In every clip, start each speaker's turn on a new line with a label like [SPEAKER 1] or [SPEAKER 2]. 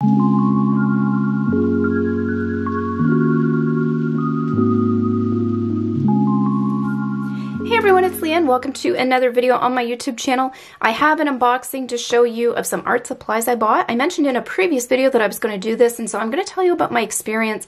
[SPEAKER 1] Hey everyone, it's Leanne. Welcome to another video on my YouTube channel. I have an unboxing to show you of some art supplies I bought. I mentioned in a previous video that I was going to do this, and so I'm going to tell you about my experience.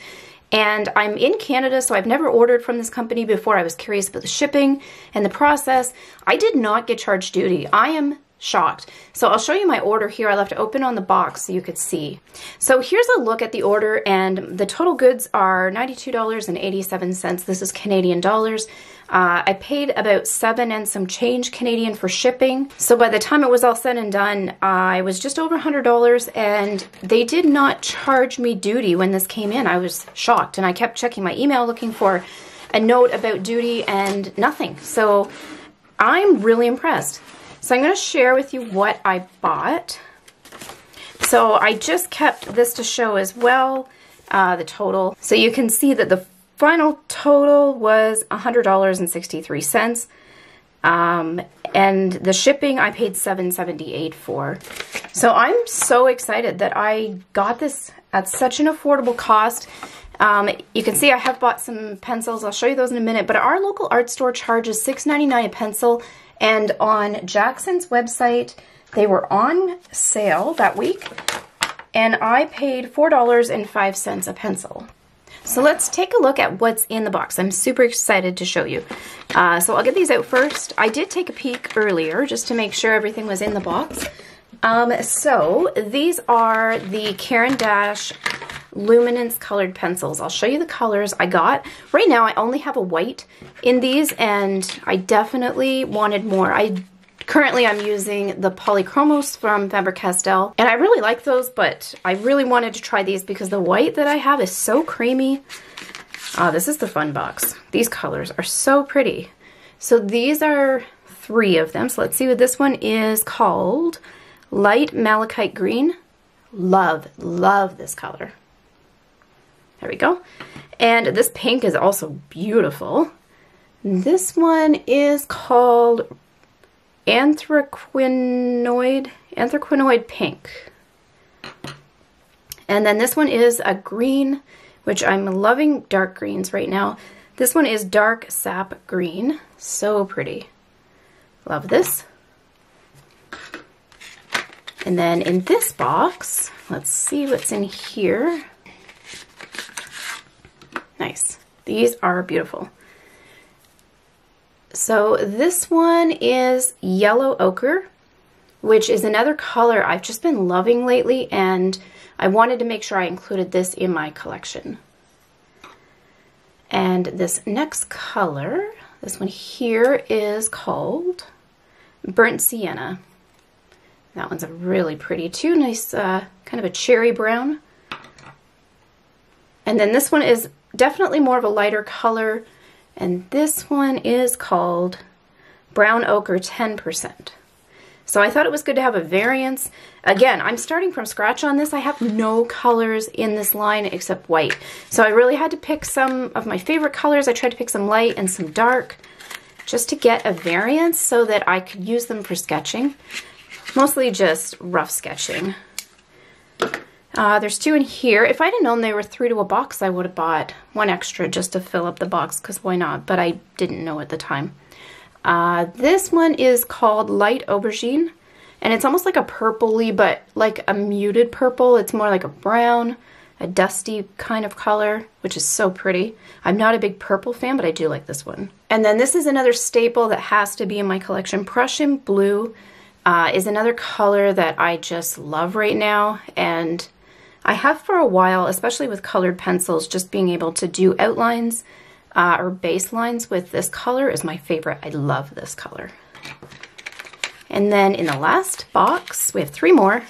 [SPEAKER 1] And I'm in Canada, so I've never ordered from this company before. I was curious about the shipping and the process. I did not get charged duty. I am shocked. So I'll show you my order here. I left it open on the box so you could see. So here's a look at the order and the total goods are $92.87. This is Canadian dollars. Uh, I paid about seven and some change Canadian for shipping. So by the time it was all said and done, I was just over $100 and they did not charge me duty when this came in. I was shocked and I kept checking my email looking for a note about duty and nothing. So I'm really impressed. So I'm going to share with you what I bought. So I just kept this to show as well, uh, the total. So you can see that the final total was $100.63. Um, and the shipping I paid $7.78 for. So I'm so excited that I got this at such an affordable cost. Um, you can see I have bought some pencils. I'll show you those in a minute. But our local art store charges $6.99 a pencil and on Jackson's website, they were on sale that week, and I paid $4.05 a pencil. So let's take a look at what's in the box. I'm super excited to show you. Uh, so I'll get these out first. I did take a peek earlier just to make sure everything was in the box. Um, so these are the Caran d'Ache luminance colored pencils. I'll show you the colors I got. Right now I only have a white in these and I definitely wanted more. I Currently I'm using the Polychromos from Faber-Castell and I really like those but I really wanted to try these because the white that I have is so creamy. Oh, this is the fun box. These colors are so pretty. So these are three of them. So let's see what this one is called. Light Malachite Green. Love, love this color. There we go. And this pink is also beautiful. This one is called Anthraquinoid, Anthraquinoid Pink. And then this one is a green, which I'm loving dark greens right now. This one is dark sap green. So pretty. Love this. And then in this box, let's see what's in here. Nice. These are beautiful. So this one is yellow ochre, which is another color I've just been loving lately, and I wanted to make sure I included this in my collection. And this next color, this one here is called Burnt Sienna. That one's a really pretty too, nice uh, kind of a cherry brown. And then this one is definitely more of a lighter color. And this one is called Brown Ochre 10%. So I thought it was good to have a variance. Again, I'm starting from scratch on this. I have no colors in this line except white. So I really had to pick some of my favorite colors. I tried to pick some light and some dark just to get a variance so that I could use them for sketching. Mostly just rough sketching. Uh, there's two in here. If I'd have known they were three to a box, I would have bought one extra just to fill up the box, because why not? But I didn't know at the time. Uh, this one is called Light Aubergine, and it's almost like a purpley, but like a muted purple. It's more like a brown, a dusty kind of color, which is so pretty. I'm not a big purple fan, but I do like this one. And then this is another staple that has to be in my collection. Prussian Blue uh, is another color that I just love right now, and I have for a while, especially with colored pencils, just being able to do outlines uh, or baselines with this color is my favorite. I love this color. And then in the last box, we have three more.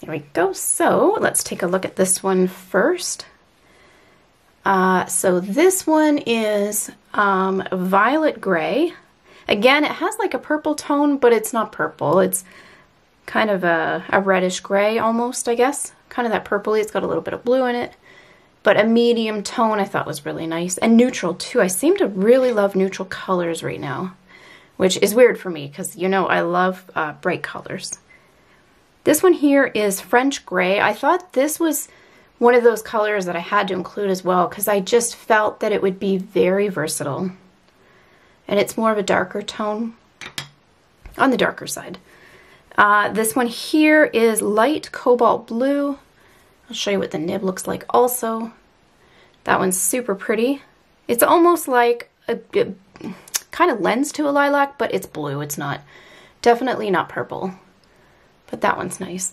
[SPEAKER 1] There we go. So let's take a look at this one first. Uh, so this one is um, violet gray. Again, it has like a purple tone, but it's not purple. It's kind of a, a reddish gray almost, I guess. Kind of that purpley. It's got a little bit of blue in it. But a medium tone I thought was really nice. And neutral too. I seem to really love neutral colors right now. which is weird for me because you know I love uh, bright colors. This one here is French Gray. I thought this was one of those colors that I had to include as well because I just felt that it would be very versatile. And it's more of a darker tone on the darker side. Uh, this one here is light cobalt blue. I'll show you what the nib looks like also. That one's super pretty. It's almost like a, a kind of lends to a lilac, but it's blue. It's not, definitely not purple. But that one's nice.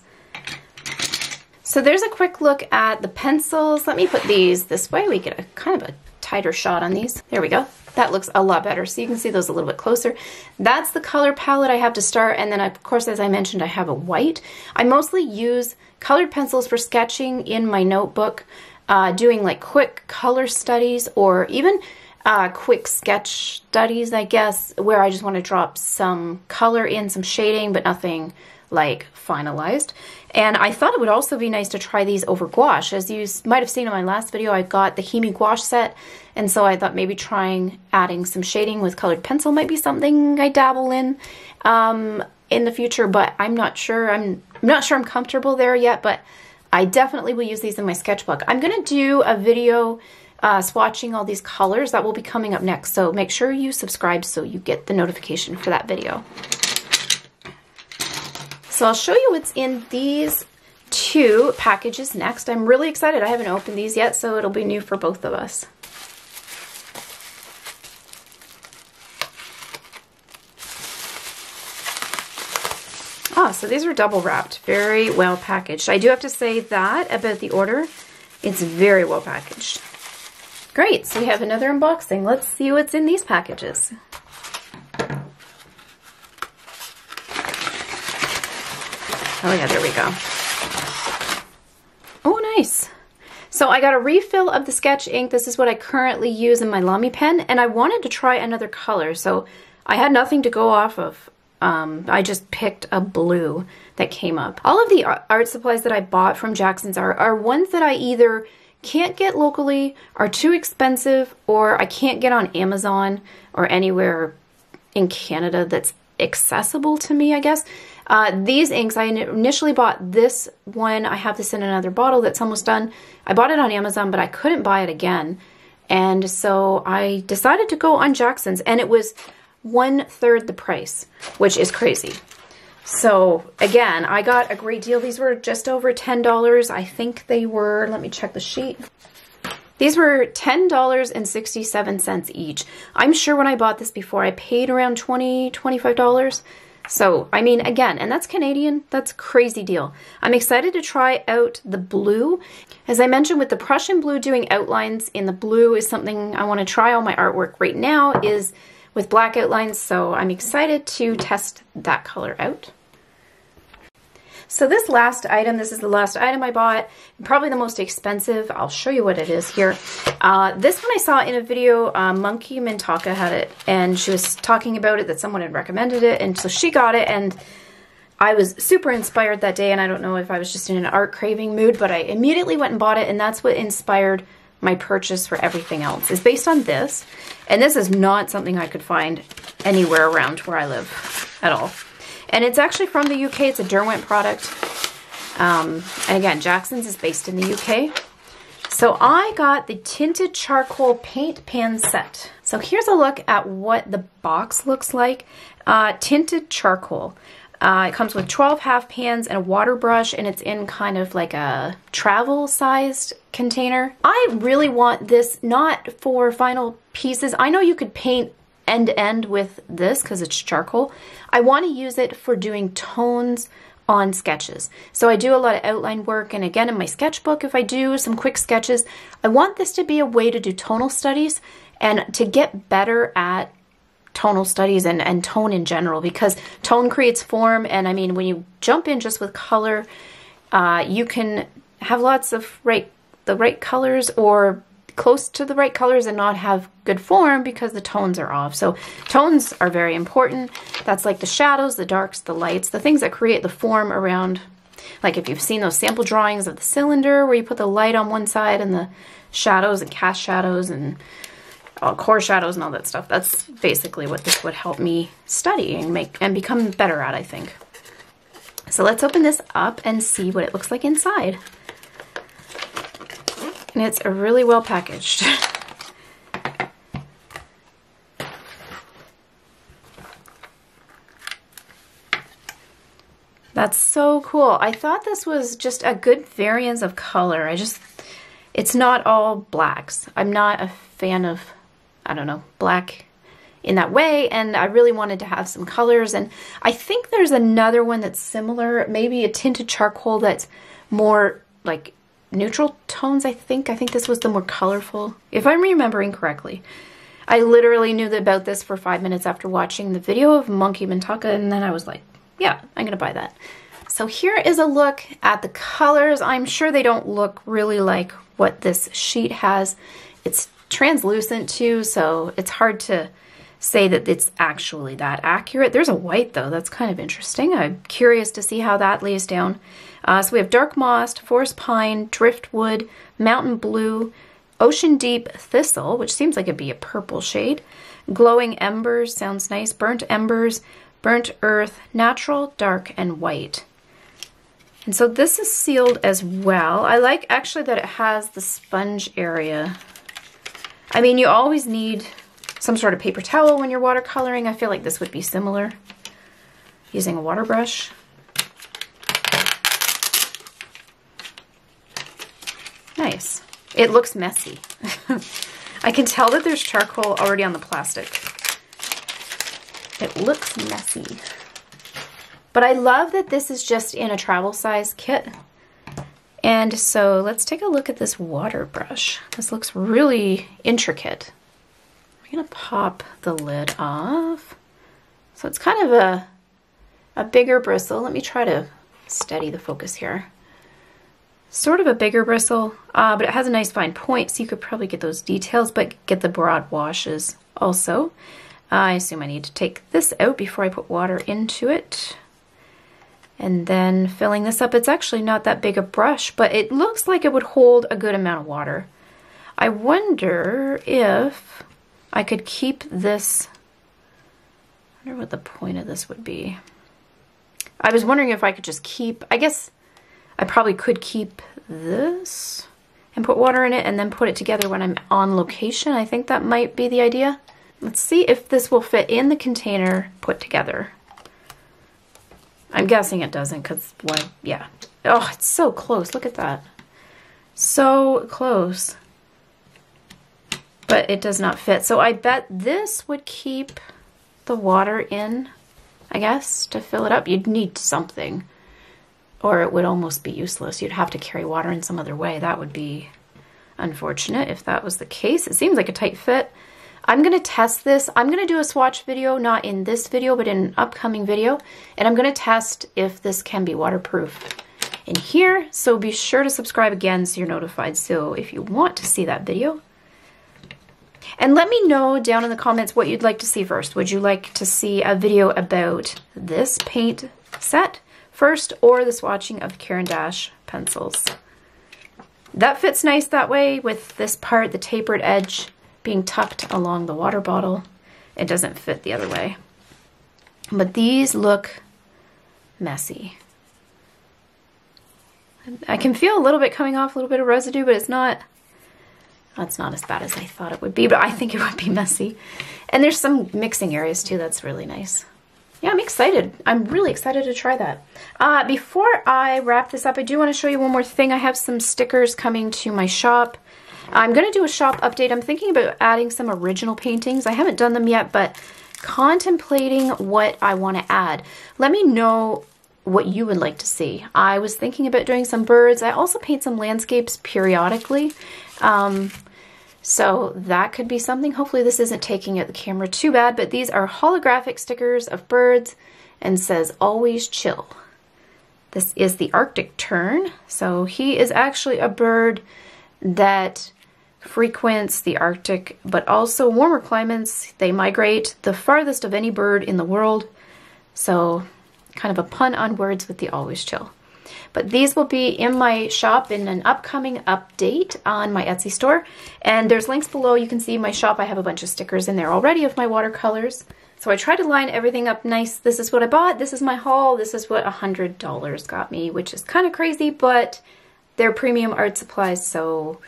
[SPEAKER 1] So there's a quick look at the pencils. Let me put these this way. We get a kind of a tighter shot on these. There we go. That looks a lot better. So you can see those a little bit closer. That's the color palette I have to start. And then of course, as I mentioned, I have a white. I mostly use colored pencils for sketching in my notebook, uh, doing like quick color studies or even uh, quick sketch studies, I guess, where I just want to drop some color in, some shading, but nothing like finalized. And I thought it would also be nice to try these over gouache. As you might have seen in my last video, I got the Himi gouache set. And so I thought maybe trying adding some shading with colored pencil might be something I dabble in um, in the future, but I'm not sure. I'm, I'm not sure I'm comfortable there yet, but I definitely will use these in my sketchbook. I'm going to do a video uh, swatching all these colors that will be coming up next. So make sure you subscribe so you get the notification for that video. So I'll show you what's in these two packages next. I'm really excited. I haven't opened these yet, so it'll be new for both of us. Ah, so these are double wrapped, very well packaged. I do have to say that about the order. It's very well packaged. Great, so we have another unboxing. Let's see what's in these packages. Oh yeah, there we go. Oh, nice. So I got a refill of the sketch ink. This is what I currently use in my Lamy pen, and I wanted to try another color, so I had nothing to go off of. Um, I just picked a blue that came up. All of the art supplies that I bought from Jackson's are, are ones that I either can't get locally, are too expensive, or I can't get on Amazon or anywhere in Canada that's accessible to me, I guess. Uh, these inks, I initially bought this one. I have this in another bottle that's almost done. I bought it on Amazon, but I couldn't buy it again. And so I decided to go on Jackson's, and it was one third the price, which is crazy. So again, I got a great deal. These were just over $10. I think they were, let me check the sheet. These were $10.67 each. I'm sure when I bought this before, I paid around $20, $25. So, I mean, again, and that's Canadian, that's crazy deal. I'm excited to try out the blue. As I mentioned with the Prussian blue, doing outlines in the blue is something I want to try. All my artwork right now is with black outlines, so I'm excited to test that color out. So this last item, this is the last item I bought, probably the most expensive. I'll show you what it is here. Uh, this one I saw in a video, uh, Monkey Mintaka had it, and she was talking about it, that someone had recommended it, and so she got it, and I was super inspired that day, and I don't know if I was just in an art craving mood, but I immediately went and bought it, and that's what inspired my purchase for everything else. is based on this, and this is not something I could find anywhere around where I live at all. And it's actually from the UK. It's a Derwent product. Um, and again, Jackson's is based in the UK. So I got the Tinted Charcoal Paint Pan Set. So here's a look at what the box looks like. Uh, tinted Charcoal. Uh, it comes with 12 half pans and a water brush and it's in kind of like a travel sized container. I really want this not for final pieces. I know you could paint end end with this because it's charcoal. I want to use it for doing tones on sketches. So I do a lot of outline work and again in my sketchbook if I do some quick sketches, I want this to be a way to do tonal studies and to get better at tonal studies and, and tone in general because tone creates form and I mean when you jump in just with color uh, you can have lots of right the right colors or close to the right colors and not have good form because the tones are off. So tones are very important. That's like the shadows, the darks, the lights, the things that create the form around, like if you've seen those sample drawings of the cylinder where you put the light on one side and the shadows and cast shadows and uh, core shadows and all that stuff. That's basically what this would help me study and make and become better at, I think. So let's open this up and see what it looks like inside. And it's really well packaged. That's so cool. I thought this was just a good variance of color. I just, it's not all blacks. I'm not a fan of, I don't know, black in that way. And I really wanted to have some colors. And I think there's another one that's similar, maybe a tinted charcoal that's more like neutral tones, I think. I think this was the more colorful, if I'm remembering correctly. I literally knew about this for five minutes after watching the video of Monkey Mintaka, and then I was like, yeah, I'm gonna buy that. So here is a look at the colors. I'm sure they don't look really like what this sheet has. It's translucent too, so it's hard to say that it's actually that accurate. There's a white though, that's kind of interesting. I'm curious to see how that lays down. Uh, so we have dark moss, forest pine, driftwood, mountain blue, ocean deep thistle, which seems like it'd be a purple shade, glowing embers, sounds nice, burnt embers, burnt earth, natural, dark, and white. And so this is sealed as well. I like actually that it has the sponge area. I mean, you always need some sort of paper towel when you're watercoloring. I feel like this would be similar using a water brush. Nice. It looks messy. I can tell that there's charcoal already on the plastic. It looks messy. But I love that this is just in a travel size kit. And so let's take a look at this water brush. This looks really intricate. I'm gonna pop the lid off. So it's kind of a, a bigger bristle. Let me try to steady the focus here. Sort of a bigger bristle, uh, but it has a nice fine point, so you could probably get those details, but get the broad washes also. I assume I need to take this out before I put water into it. And then filling this up, it's actually not that big a brush, but it looks like it would hold a good amount of water. I wonder if I could keep this, I wonder what the point of this would be. I was wondering if I could just keep, I guess I probably could keep this and put water in it and then put it together when I'm on location. I think that might be the idea. Let's see if this will fit in the container put together. I'm guessing it doesn't because, what, yeah. Oh, it's so close. Look at that. So close. But it does not fit. So I bet this would keep the water in, I guess, to fill it up. You'd need something or it would almost be useless. You'd have to carry water in some other way. That would be unfortunate if that was the case. It seems like a tight fit. I'm going to test this. I'm going to do a swatch video, not in this video, but in an upcoming video. And I'm going to test if this can be waterproof in here. So be sure to subscribe again so you're notified. So if you want to see that video. And let me know down in the comments what you'd like to see first. Would you like to see a video about this paint set first or the swatching of Caran d'Ache pencils? That fits nice that way with this part, the tapered edge being tucked along the water bottle. It doesn't fit the other way. But these look messy. I can feel a little bit coming off, a little bit of residue, but it's not, that's not as bad as I thought it would be, but I think it would be messy. And there's some mixing areas too, that's really nice. Yeah, I'm excited. I'm really excited to try that. Uh, before I wrap this up, I do want to show you one more thing. I have some stickers coming to my shop. I'm going to do a shop update. I'm thinking about adding some original paintings. I haven't done them yet, but contemplating what I want to add. Let me know what you would like to see. I was thinking about doing some birds. I also paint some landscapes periodically. Um, so that could be something. Hopefully this isn't taking out the camera too bad, but these are holographic stickers of birds and says always chill. This is the Arctic tern. So he is actually a bird that frequents the Arctic, but also warmer climates. They migrate the farthest of any bird in the world. So kind of a pun on words with the always chill. But these will be in my shop in an upcoming update on my Etsy store. And there's links below. You can see my shop. I have a bunch of stickers in there already of my watercolors. So I try to line everything up nice. This is what I bought. This is my haul. This is what $100 got me, which is kind of crazy, but they're premium art supplies, so...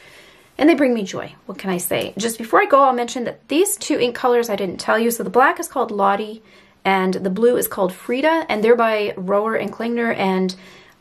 [SPEAKER 1] And they bring me joy. What can I say? Just before I go, I'll mention that these two ink colors I didn't tell you. So the black is called Lottie, and the blue is called Frieda, and they're by Rohrer and Klingner, and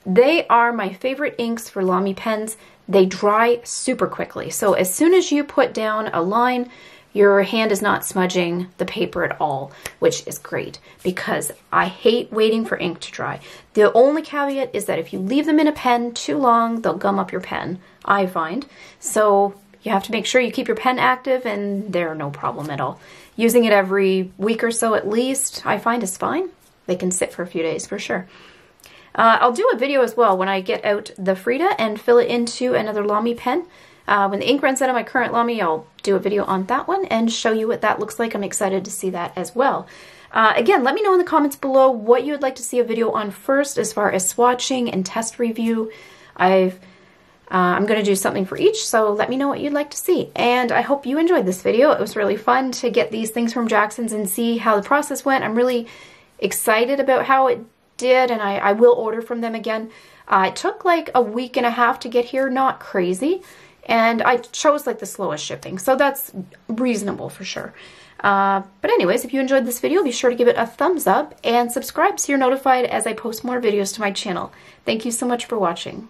[SPEAKER 1] they are my favorite inks for Lamy pens. They dry super quickly. So as soon as you put down a line, your hand is not smudging the paper at all, which is great because I hate waiting for ink to dry. The only caveat is that if you leave them in a pen too long, they'll gum up your pen, I find. So you have to make sure you keep your pen active and they're no problem at all. Using it every week or so at least, I find is fine. They can sit for a few days for sure. Uh, I'll do a video as well when I get out the Frieda and fill it into another Lamy pen. Uh, when the ink runs out of my current Lamy, I'll do a video on that one and show you what that looks like. I'm excited to see that as well. Uh, again, let me know in the comments below what you would like to see a video on first as far as swatching and test review. I've uh, I'm going to do something for each, so let me know what you'd like to see. And I hope you enjoyed this video. It was really fun to get these things from Jackson's and see how the process went. I'm really excited about how it did, and I, I will order from them again. Uh, it took like a week and a half to get here, not crazy and I chose like the slowest shipping, so that's reasonable for sure. Uh, but anyways, if you enjoyed this video, be sure to give it a thumbs up and subscribe so you're notified as I post more videos to my channel. Thank you so much for watching.